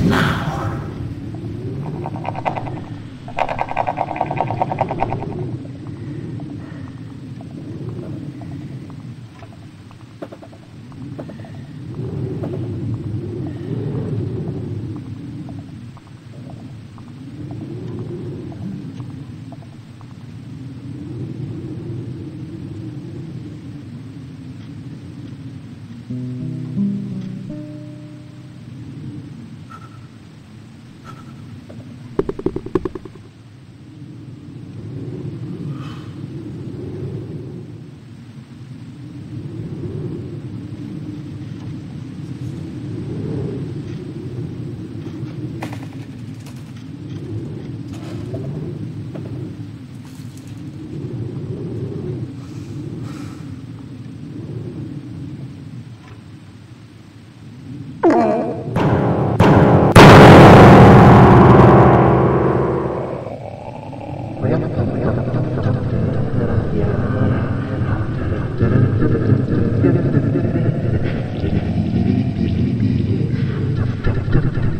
now. Thank you.